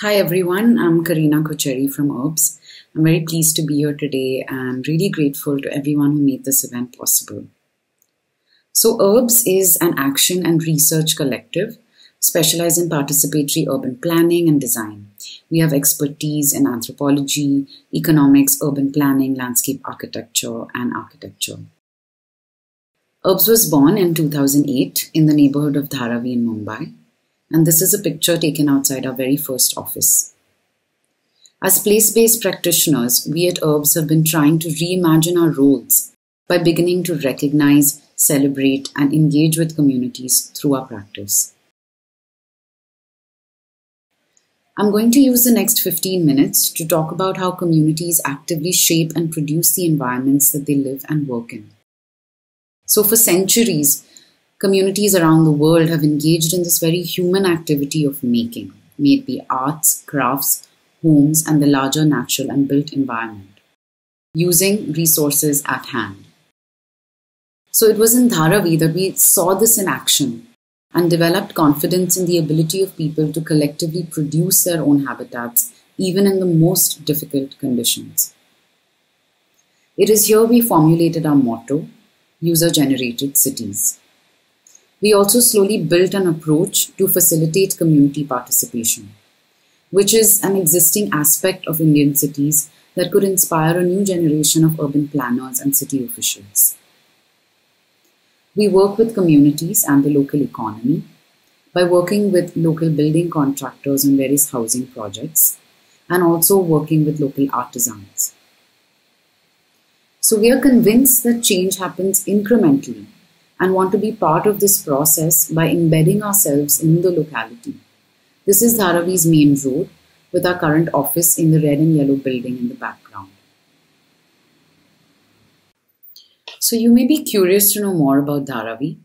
Hi everyone, I'm Kareena Kochery from URBZ. I'm very pleased to be here today and really grateful to everyone who made this event possible. So, URBZ is an action and research collective specialized in participatory urban planning and design. We have expertise in anthropology, economics, urban planning, landscape architecture, and architecture. URBZ was born in 2008 in the neighborhood of Dharavi in Mumbai and this is a picture taken outside our very first office. As place based practitioners, we at URBZ have been trying to reimagine our roles by beginning to recognize, celebrate, and engage with communities through our practice. I'm going to use the next 15 minutes to talk about how communities actively shape and produce the environments that they live and work in. So, for centuries, communities around the world have engaged in this very human activity of making, may it be arts, crafts, homes, and the larger natural and built environment, using resources at hand. So it was in Dharavi that we saw this in action and developed confidence in the ability of people to collectively produce their own habitats, even in the most difficult conditions. It is here we formulated our motto user generated cities. We also slowly built an approach to facilitate community participation, which is an existing aspect of Indian cities that could inspire a new generation of urban planners and city officials. We work with communities and the local economy by working with local building contractors on various housing projects and also working with local artisans. So we are convinced that change happens incrementally and want to be part of this process by embedding ourselves in the locality. This is Dharavi's main road with our current office in the red and yellow building in the background. So you may be curious to know more about Dharavi,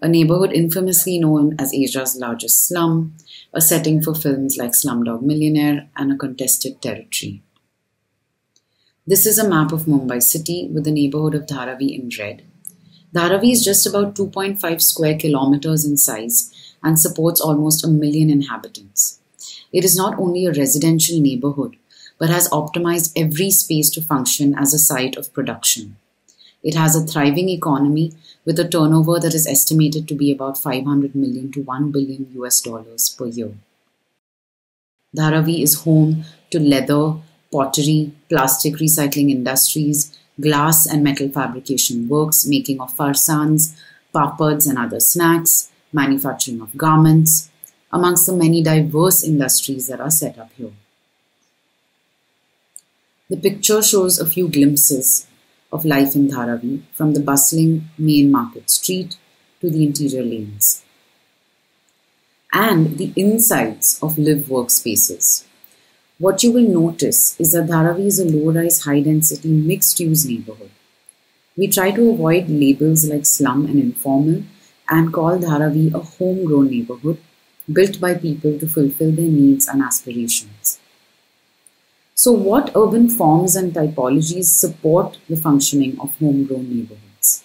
a neighborhood infamously known as Asia's largest slum, a setting for films like Slumdog Millionaire and a contested territory. This is a map of Mumbai city with the neighborhood of Dharavi in red Dharavi is just about 2.5 square kilometers in size and supports almost a million inhabitants. It is not only a residential neighborhood, but has optimized every space to function as a site of production. It has a thriving economy with a turnover that is estimated to be about 500 million to 1 billion US dollars per year. Dharavi is home to leather, pottery, plastic recycling industries, glass and metal fabrication works, making of farsans, papads and other snacks, manufacturing of garments, amongst the many diverse industries that are set up here. The picture shows a few glimpses of life in Dharavi from the bustling main market street to the interior lanes and the insides of live workspaces what you will notice is that Dharavi is a low-rise, high-density, mixed-use neighborhood. We try to avoid labels like slum and informal and call Dharavi a homegrown neighborhood built by people to fulfill their needs and aspirations. So, what urban forms and typologies support the functioning of homegrown neighborhoods?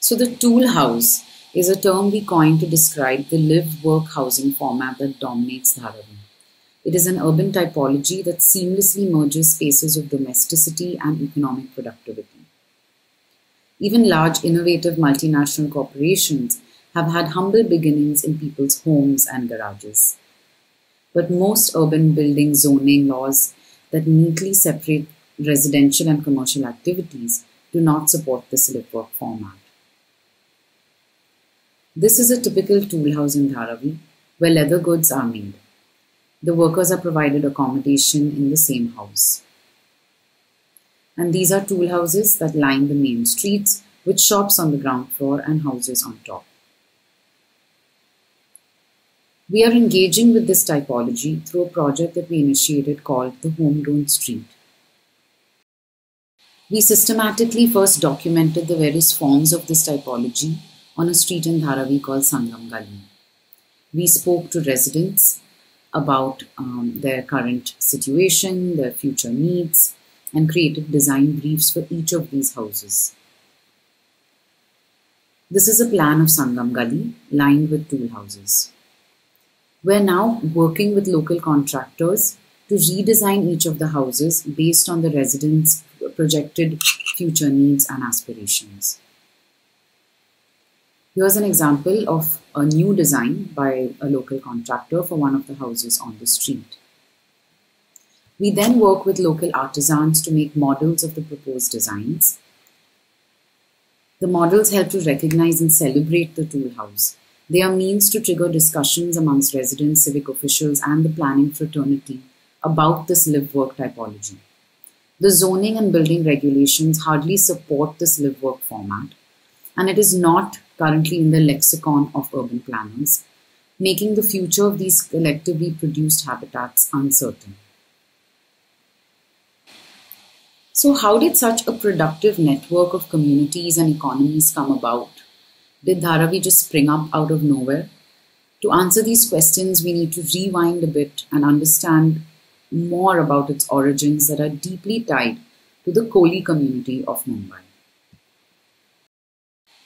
So, the tool house is a term we coined to describe the live work housing format that dominates Dharavi. It is an urban typology that seamlessly merges spaces of domesticity and economic productivity. Even large, innovative multinational corporations have had humble beginnings in people's homes and garages. But most urban building zoning laws that neatly separate residential and commercial activities do not support this live work format. This is a typical tool house in Dharavi where leather goods are made. The workers are provided accommodation in the same house. And these are tool houses that line the main streets with shops on the ground floor and houses on top. We are engaging with this typology through a project that we initiated called the Homegrown Street. We systematically first documented the various forms of this typology on a street in Dharavi called Sangam Gali. We spoke to residents about um, their current situation, their future needs, and created design briefs for each of these houses. This is a plan of Sangam Gali lined with tool houses. We're now working with local contractors to redesign each of the houses based on the residents' projected future needs and aspirations. Here's an example of a new design by a local contractor for one of the houses on the street. We then work with local artisans to make models of the proposed designs. The models help to recognize and celebrate the tool house. They are means to trigger discussions amongst residents, civic officials, and the planning fraternity about this live work typology. The zoning and building regulations hardly support this live work format, and it is not currently in the lexicon of urban planners, making the future of these collectively produced habitats uncertain. So, how did such a productive network of communities and economies come about? Did Dharavi just spring up out of nowhere? To answer these questions, we need to rewind a bit and understand more about its origins that are deeply tied to the Koli community of Mumbai.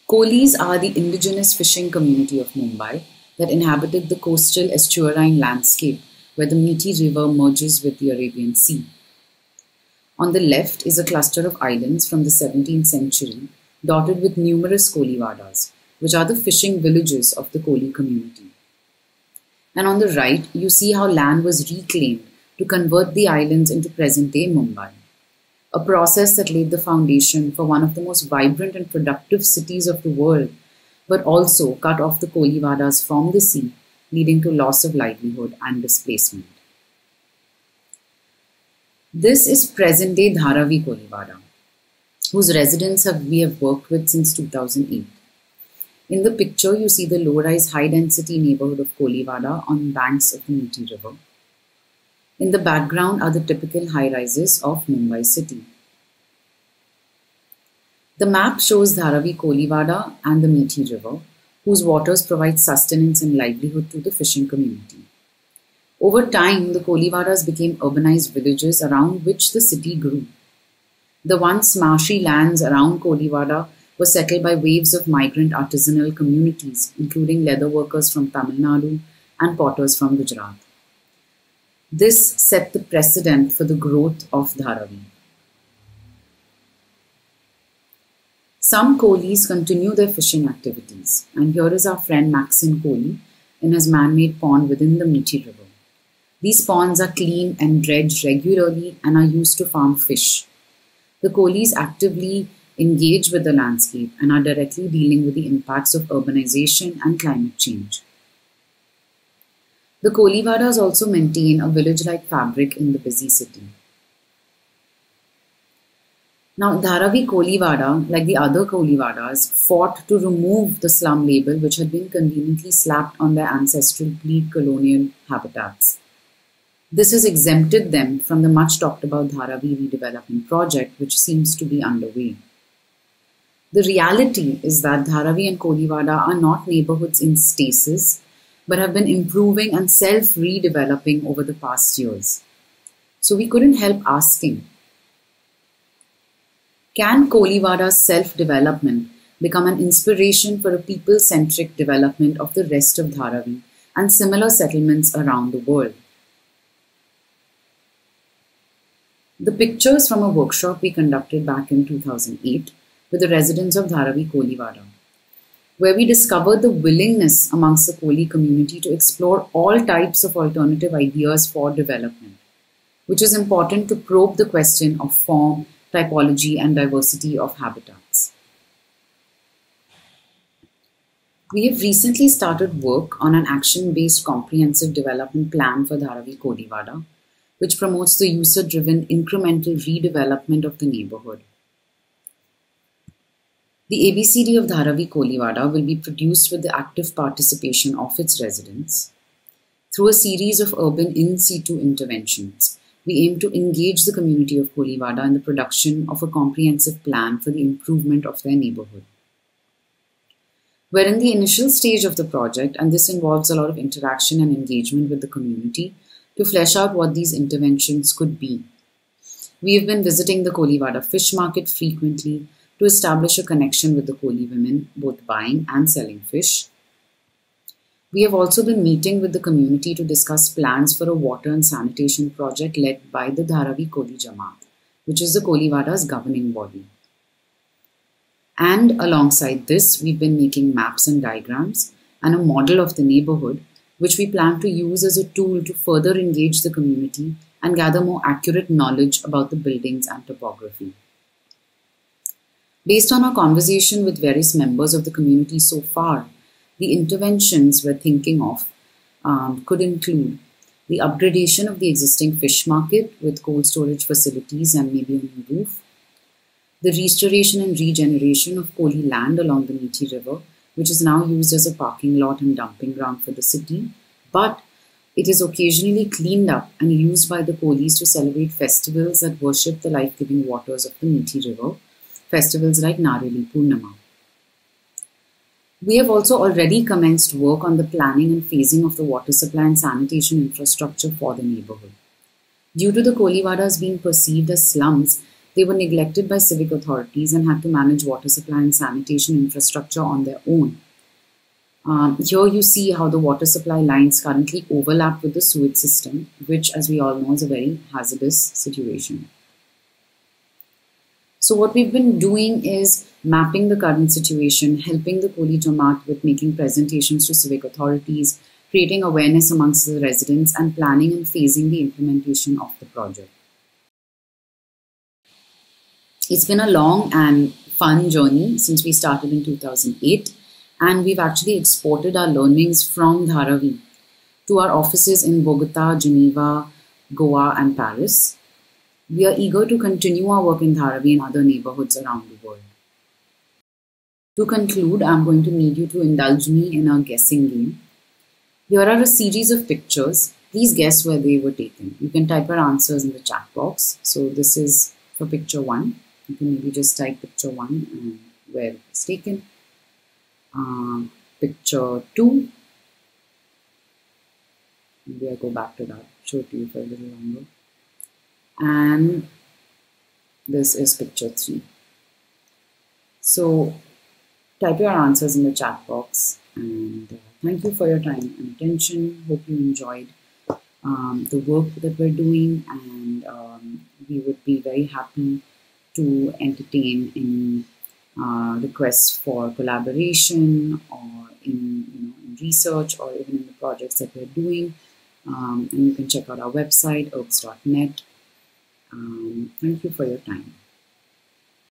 Kolis are the indigenous fishing community of Mumbai that inhabited the coastal estuarine landscape where the Mithi River merges with the Arabian Sea. On the left is a cluster of islands from the 17th century dotted with numerous Koliwadas, which are the fishing villages of the Koli community. And on the right, you see how land was reclaimed to convert the islands into present day Mumbai a process that laid the foundation for one of the most vibrant and productive cities of the world, but also cut off the Koliwadas from the sea, leading to loss of livelihood and displacement. This is present day Dharavi Koliwada, whose residents have, we have worked with since 2008. In the picture, you see the low rise, high density neighborhood of Koliwada on banks of the Mithi River. In the background are the typical high rises of Mumbai city. The map shows Dharavi Koliwada and the Mithi River, whose waters provide sustenance and livelihood to the fishing community. Over time, the Koliwadas became urbanized villages around which the city grew. The once marshy lands around Koliwada were settled by waves of migrant artisanal communities, including leather workers from Tamil Nadu and potters from Gujarat. This set the precedent for the growth of Dharavi. Some Kolis continue their fishing activities, and here is our friend Maxine Koli in his man made pond within the Mithi River. These ponds are cleaned and dredged regularly and are used to farm fish. The Kolis actively engage with the landscape and are directly dealing with the impacts of urbanization and climate change. The Koliwadas also maintain a village-like fabric in the busy city. Now, Dharavi Koliwada, like the other Koliwadas, fought to remove the slum label which had been conveniently slapped on their ancestral pre-colonial habitats. This has exempted them from the much talked about Dharavi redevelopment project, which seems to be underway. The reality is that Dharavi and Koliwada are not neighborhoods in stasis, but have been improving and self redeveloping over the past years. So we couldn't help asking Can Koliwada's self development become an inspiration for a people centric development of the rest of Dharavi and similar settlements around the world? The pictures from a workshop we conducted back in 2008 with the residents of Dharavi Koliwada where we discovered the willingness amongst the Koli community to explore all types of alternative ideas for development, which is important to probe the question of form, typology, and diversity of habitats. We have recently started work on an action based comprehensive development plan for Dharavi Koliwada, which promotes the user driven incremental redevelopment of the neighborhood the ABCD of Dharavi Koliwada will be produced with the active participation of its residents. Through a series of urban in situ interventions, we aim to engage the community of Koliwada in the production of a comprehensive plan for the improvement of their neighborhood. We're in the initial stage of the project, and this involves a lot of interaction and engagement with the community to flesh out what these interventions could be. We have been visiting the Koliwada fish market frequently to establish a connection with the Koli women, both buying and selling fish. We have also been meeting with the community to discuss plans for a water and sanitation project led by the Dharavi Koli Jamaat, which is the Koliwada's governing body. And alongside this, we've been making maps and diagrams and a model of the neighborhood, which we plan to use as a tool to further engage the community and gather more accurate knowledge about the buildings and topography. Based on our conversation with various members of the community so far, the interventions we're thinking of um, could include the upgradation of the existing fish market with cold storage facilities and maybe a new roof, the restoration and regeneration of Koli land along the Mithi River, which is now used as a parking lot and dumping ground for the city, but it is occasionally cleaned up and used by the Kolis to celebrate festivals that worship the life giving waters of the Mithi River, festivals like Narali Purnima. We have also already commenced work on the planning and phasing of the water supply and sanitation infrastructure for the neighborhood. Due to the Koliwadas being perceived as slums, they were neglected by civic authorities and had to manage water supply and sanitation infrastructure on their own. Um, here you see how the water supply lines currently overlap with the sewage system, which, as we all know, is a very hazardous situation. So what we've been doing is mapping the current situation, helping the Koli Jamaat with making presentations to civic authorities, creating awareness amongst the residents, and planning and phasing the implementation of the project. It's been a long and fun journey since we started in 2008, and we've actually exported our learnings from Dharavi to our offices in Bogota, Geneva, Goa, and Paris. We are eager to continue our work in Dharavi and other neighborhoods around the world. To conclude, I'm going to need you to indulge me in a guessing game. Here are a series of pictures. Please guess where they were taken. You can type your answers in the chat box. So this is for picture one. You can maybe just type picture one and where it's taken. Uh, picture two. Maybe I go back to that, show it to you for a little longer and this is picture 3. So type your answers in the chat box and uh, thank you for your time and attention. Hope you enjoyed um, the work that we're doing and um, we would be very happy to entertain any uh, requests for collaboration or in, you know, in research or even in the projects that we're doing. Um, and you can check out our website, urbz.net, um, thank you for your time.